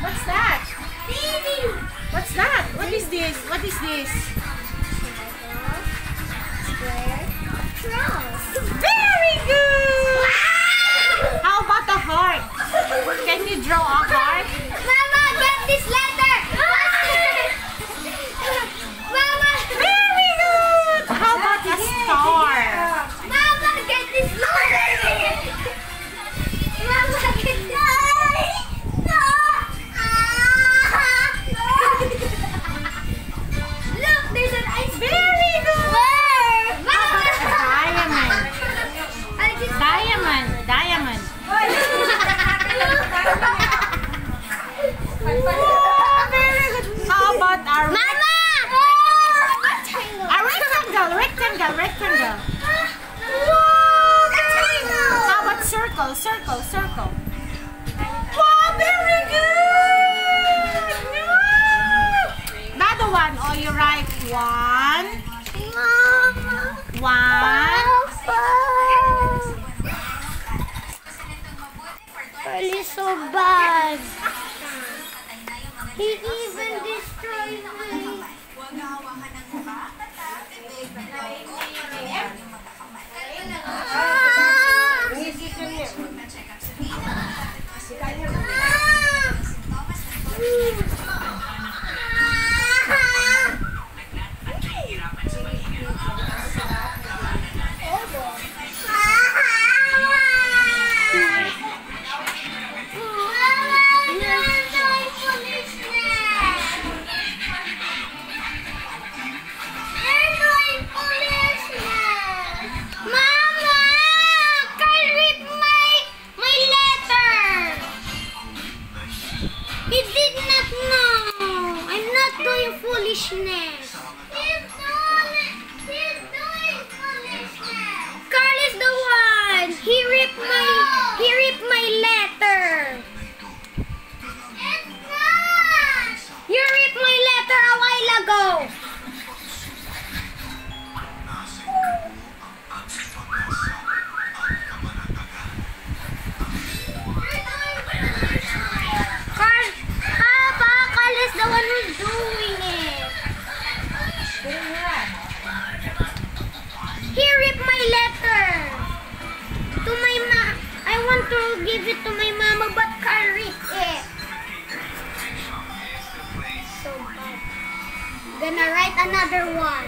What's that? What's that? What is this? What is this? Square. circle, circle. Wow, very good! Another one, oh, or you right? one. One. Papa. Really so bad. He is He did not know. I'm not doing foolishness. Gonna write another one.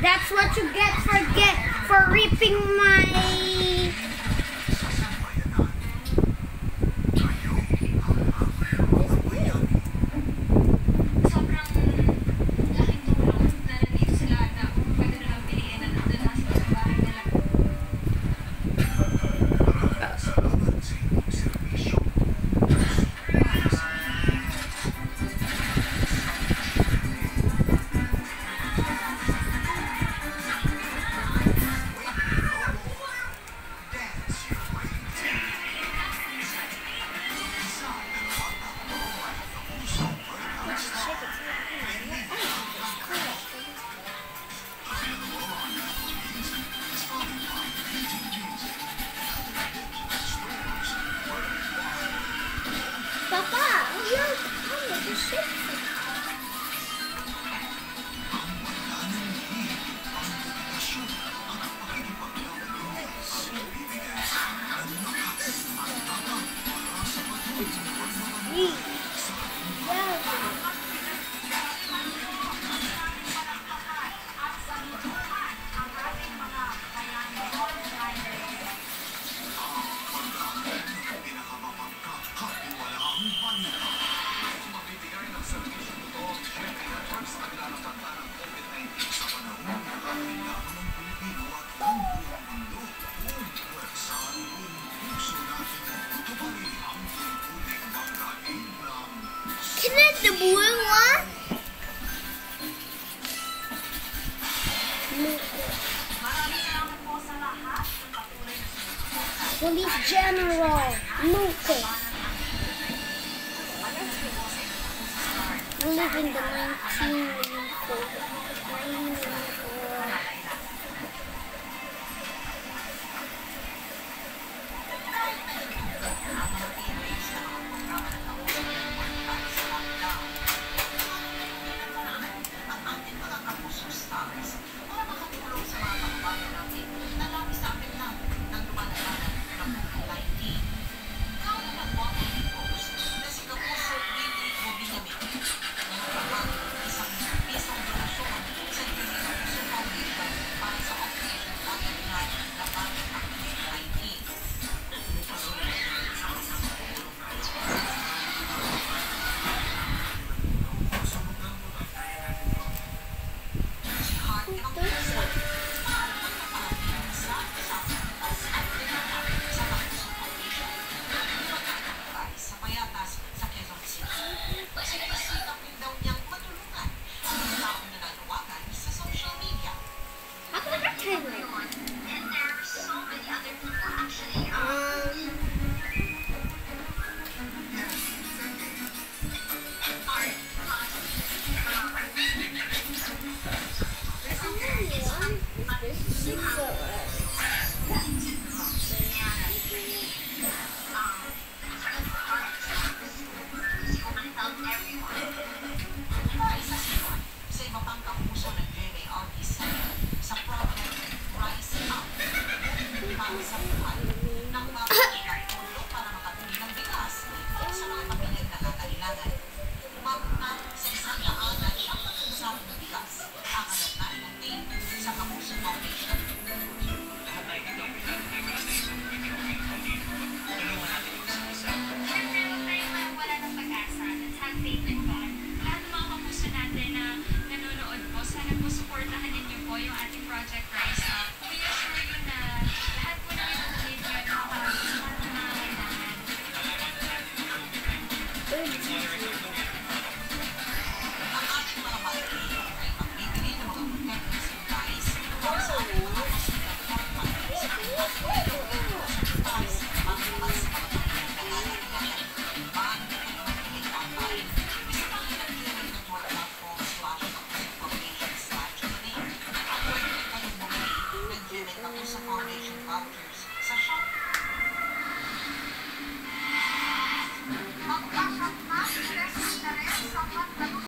That's what you get for get for reaping my blue one? Police General Lucas. We live in the 1940s. Sa iba pang